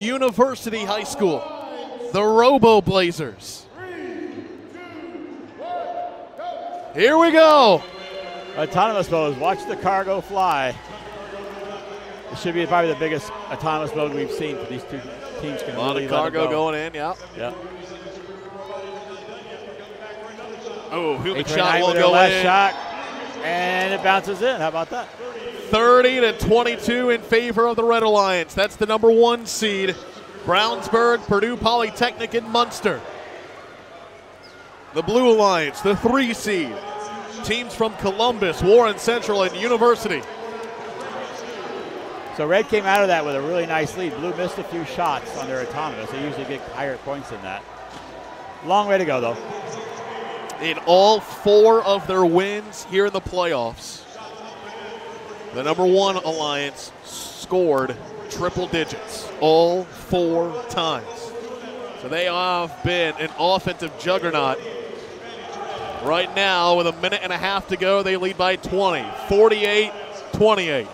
University High School, the Robo Blazers. Here we go. Autonomous modes. Watch the cargo fly. It should be probably the biggest autonomous mode we've seen for these two teams. A lot really of cargo go. going in, yeah. Yeah. Oh, Human 829 shot will go last in. shot, and it bounces in. How about that? 30 to 22 in favor of the Red Alliance. That's the number one seed. Brownsburg, Purdue Polytechnic, and Munster. The Blue Alliance, the three seed. Teams from Columbus, Warren Central, and University. So Red came out of that with a really nice lead. Blue missed a few shots on their autonomous. They usually get higher points than that. Long way to go, though. in all four of their wins here in the playoffs. The number one alliance scored triple digits all four times. So they have been an offensive juggernaut. Right now, with a minute and a half to go, they lead by 20, 48 28.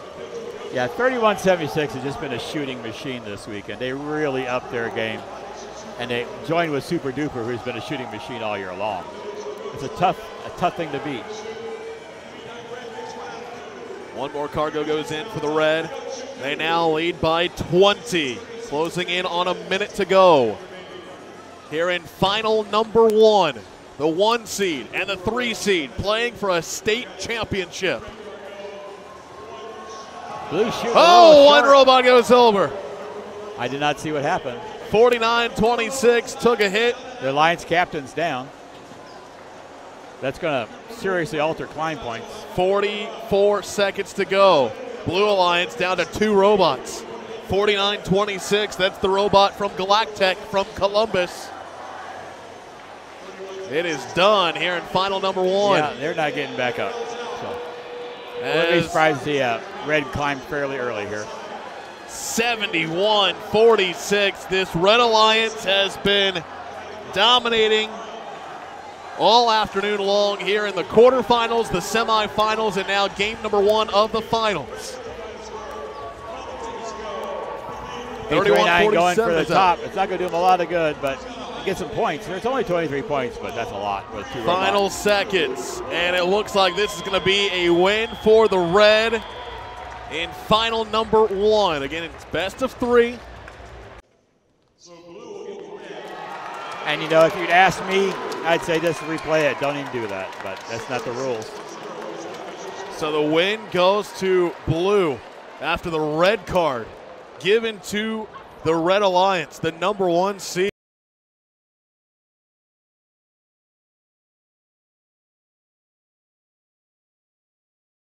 Yeah, 31-76 has just been a shooting machine this weekend. They really upped their game. And they joined with Super Duper, who's been a shooting machine all year long. It's a tough, a tough thing to beat. One more cargo goes in for the Red. They now lead by 20, closing in on a minute to go. Here in final number one, the one seed and the three seed playing for a state championship. Blue shooting. a Oh, little one short. robot goes over. I did not see what happened. 49 26, took a hit. Their Lions captain's down. That's going to seriously alter climb points. 44 seconds to go. Blue Alliance down to two robots. 49 26, that's the robot from Galactech from Columbus. It is done here in final number one. Yeah, they're not getting back up. So wouldn't be surprised to see uh, Red climb fairly early here. 71 46. This Red Alliance has been dominating all afternoon long here in the quarterfinals, the semifinals, and now game number one of the finals. 829 going for the is up. top. It's not going to do them a lot of good, but get some points. There's only 23 points, but that's a lot with two Final robots. seconds, and it looks like this is going to be a win for the Red in final number one. Again, it's best of three. And you know, if you'd ask me, I'd say just replay it. Don't even do that, but that's not the rules. So the win goes to Blue after the red card given to the Red Alliance, the number one seed.